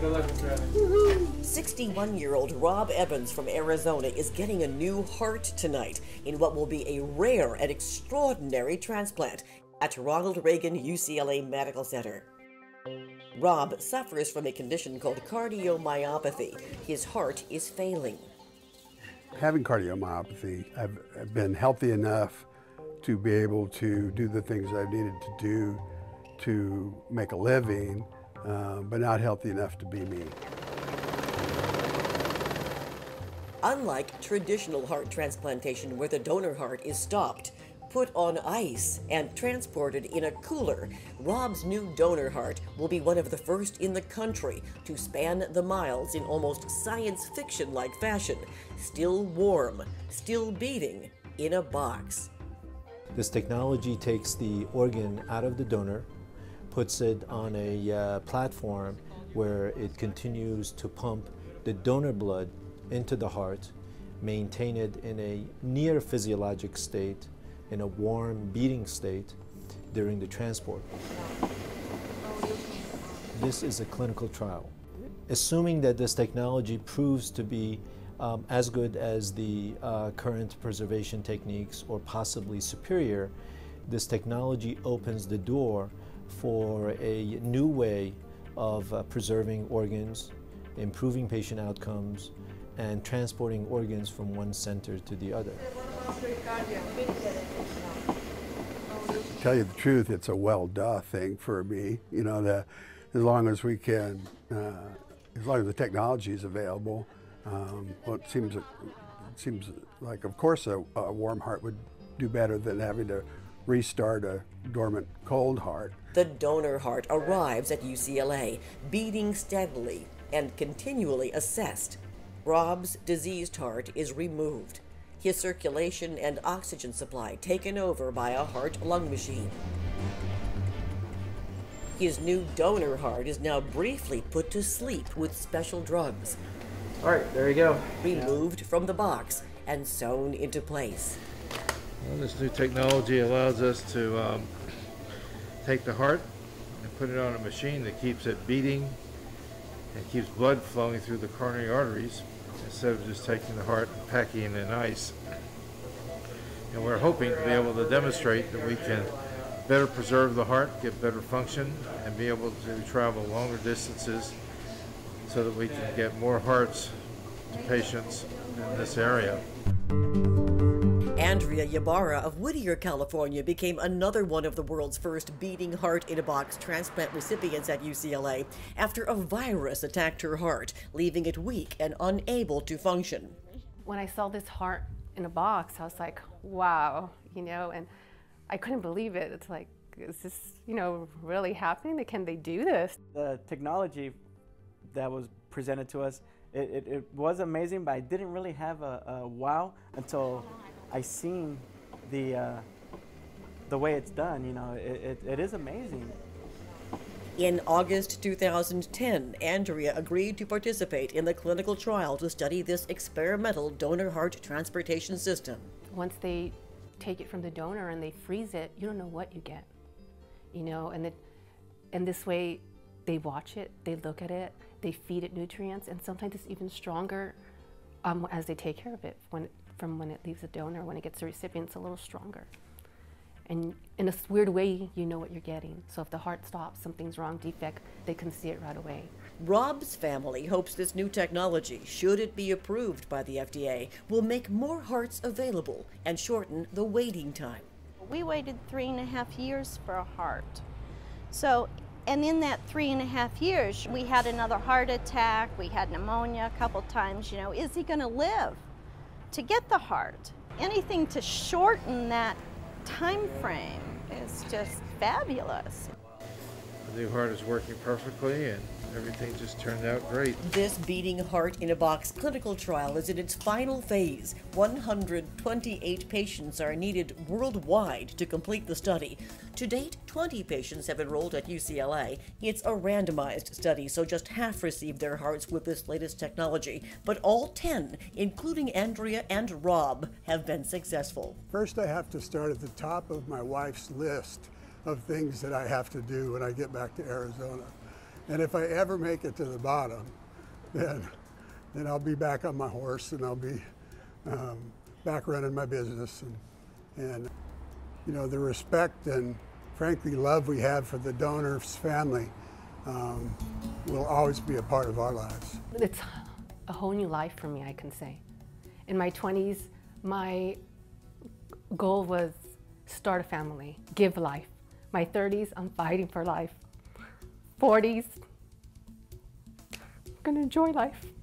good luck, Mr. Evans. 61 year old Rob Evans from Arizona is getting a new heart tonight in what will be a rare and extraordinary transplant at Ronald Reagan UCLA Medical Center. Rob suffers from a condition called cardiomyopathy. His heart is failing. Having cardiomyopathy, I've, I've been healthy enough to be able to do the things I've needed to do to make a living, uh, but not healthy enough to be me. Unlike traditional heart transplantation where the donor heart is stopped, put on ice, and transported in a cooler, Rob's new donor heart will be one of the first in the country to span the miles in almost science fiction like fashion, still warm, still beating, in a box. This technology takes the organ out of the donor, puts it on a uh, platform where it continues to pump the donor blood into the heart, maintain it in a near physiologic state, in a warm beating state during the transport. This is a clinical trial. Assuming that this technology proves to be um, as good as the uh, current preservation techniques or possibly superior, this technology opens the door for a new way of uh, preserving organs, improving patient outcomes, and transporting organs from one center to the other. To tell you the truth, it's a well duh thing for me. You know, the, as long as we can, uh, as long as the technology is available, um, well, it seems, it seems like, of course, a, a warm heart would do better than having to restart a dormant cold heart. The donor heart arrives at UCLA, beating steadily and continually assessed. Rob's diseased heart is removed, his circulation and oxygen supply taken over by a heart lung machine. His new donor heart is now briefly put to sleep with special drugs. All right, there you go. Removed from the box and sewn into place. Well, this new technology allows us to um, take the heart and put it on a machine that keeps it beating and keeps blood flowing through the coronary arteries instead of just taking the heart and packing it in ice. And we're hoping to be able to demonstrate that we can better preserve the heart, get better function, and be able to travel longer distances so that we can get more hearts to patients in this area. Andrea Ybarra of Whittier, California became another one of the world's first beating heart in a box transplant recipients at UCLA after a virus attacked her heart, leaving it weak and unable to function. When I saw this heart in a box, I was like, wow, you know, and I couldn't believe it. It's like, is this, you know, really happening? Can they do this? The technology that was presented to us, it, it, it was amazing, but I didn't really have a, a wow until I seen the, uh, the way it's done. You know, it, it, it is amazing. In August 2010, Andrea agreed to participate in the clinical trial to study this experimental donor heart transportation system. Once they take it from the donor and they freeze it, you don't know what you get. You know, and, it, and this way they watch it, they look at it, they feed it nutrients, and sometimes it's even stronger um, as they take care of it when, from when it leaves the donor. When it gets the recipient, it's a little stronger. And in a weird way, you know what you're getting. So if the heart stops, something's wrong, defect, they can see it right away. Rob's family hopes this new technology, should it be approved by the FDA, will make more hearts available and shorten the waiting time. We waited three and a half years for a heart. So, and in that three and a half years, we had another heart attack, we had pneumonia a couple times. You know, is he going to live to get the heart? Anything to shorten that time frame is just fabulous. The new heart is working perfectly and everything just turned out great. This beating heart in a box clinical trial is in its final phase. 128 patients are needed worldwide to complete the study. To date, 20 patients have enrolled at UCLA. It's a randomized study, so just half received their hearts with this latest technology. But all 10, including Andrea and Rob, have been successful. First, I have to start at the top of my wife's list of things that I have to do when I get back to Arizona. And if I ever make it to the bottom, then, then I'll be back on my horse and I'll be um, back running my business. And, and, you know, the respect and frankly love we have for the donor's family um, will always be a part of our lives. It's a whole new life for me, I can say. In my 20s, my goal was start a family, give life. My 30s, I'm fighting for life. 40s, I'm gonna enjoy life.